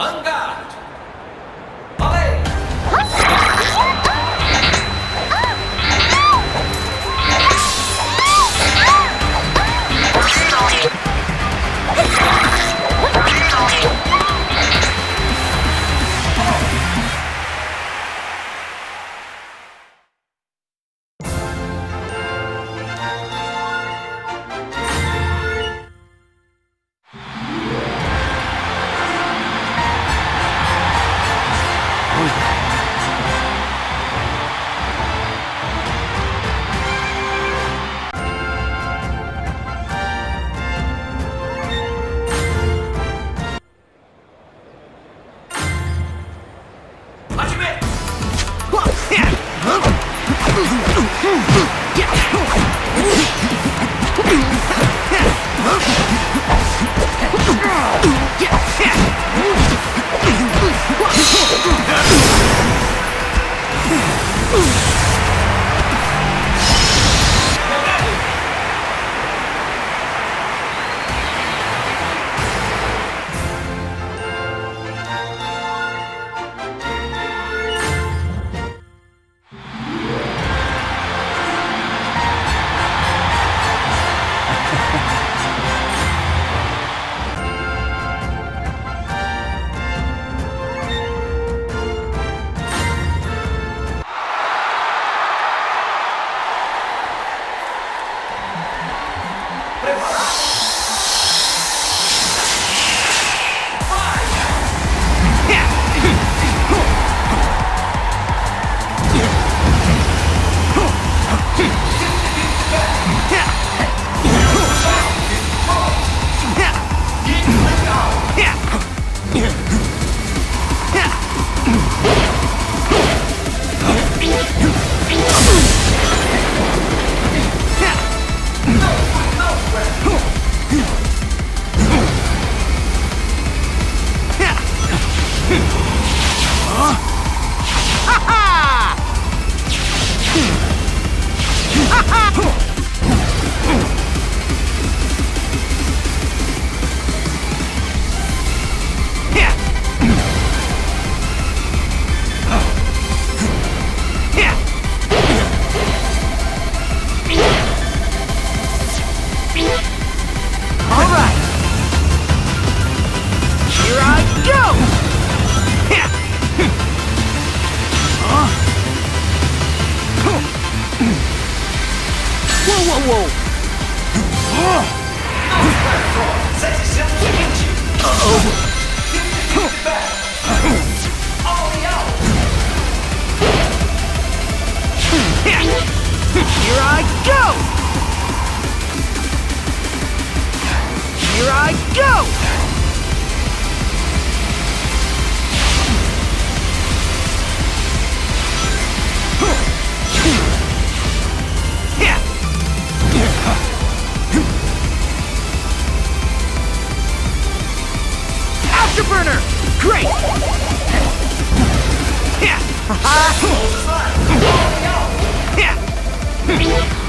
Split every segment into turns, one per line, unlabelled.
On Here I go! Here I go! Afterburner! Great! Yeah! you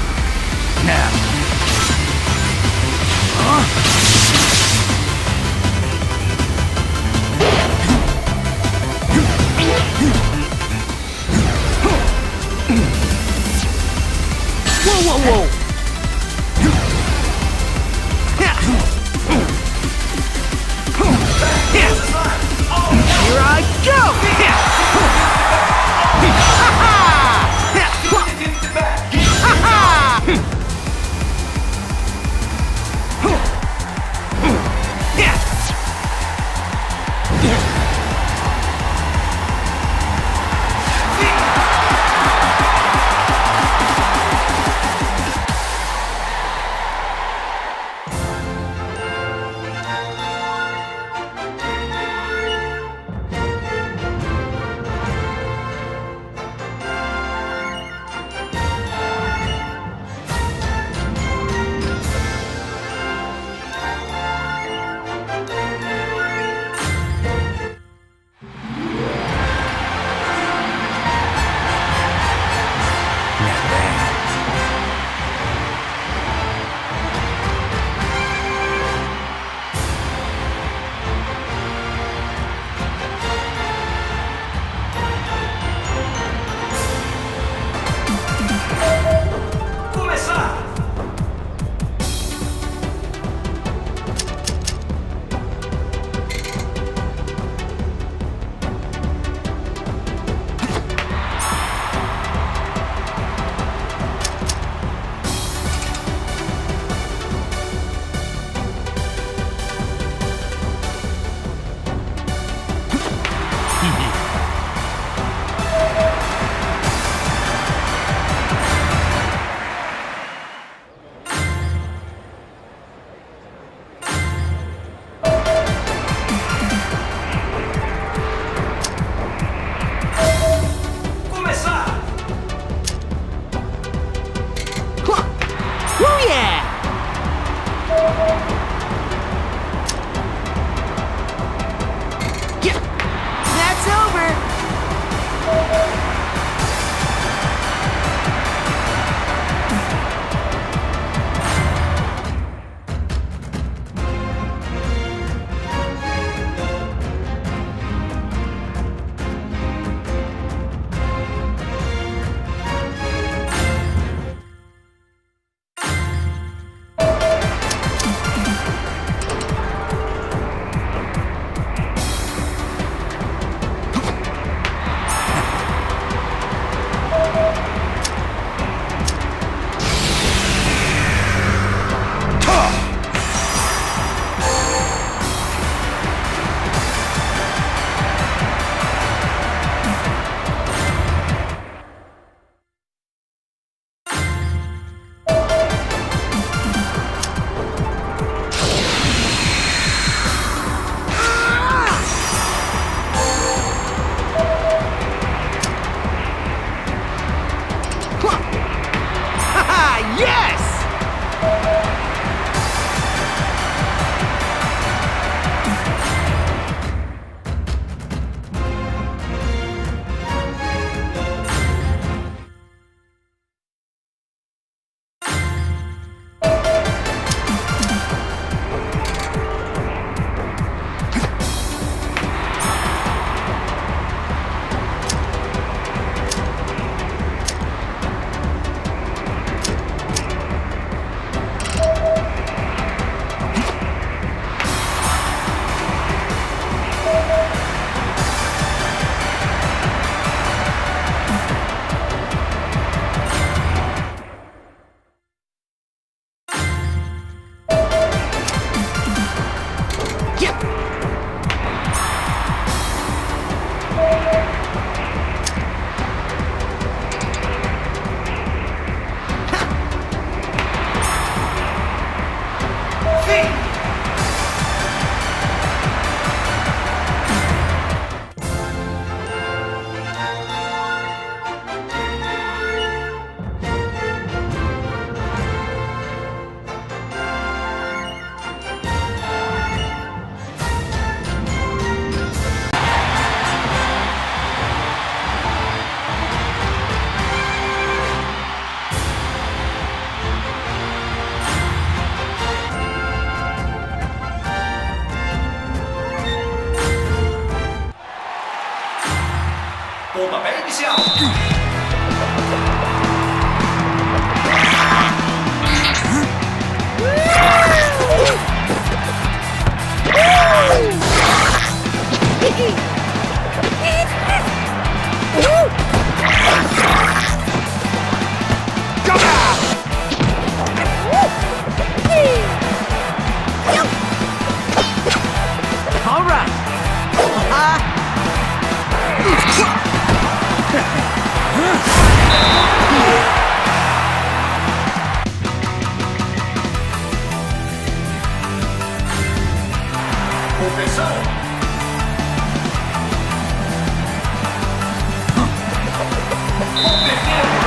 Cristiano.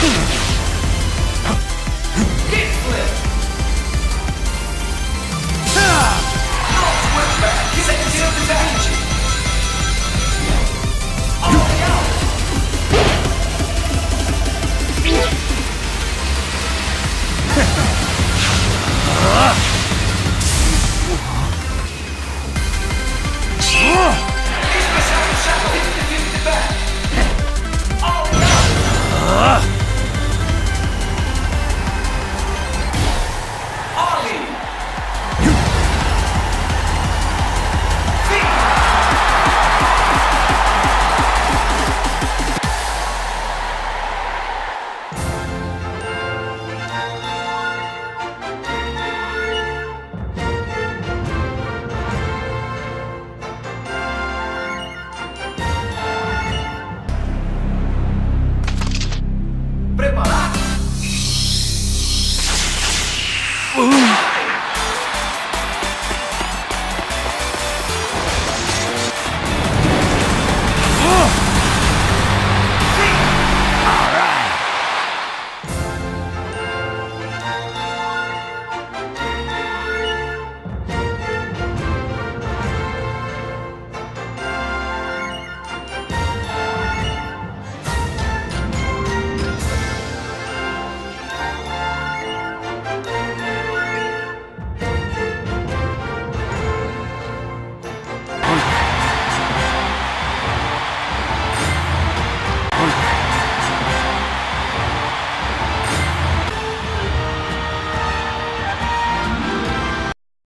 Kickflip! Not with back! He's at the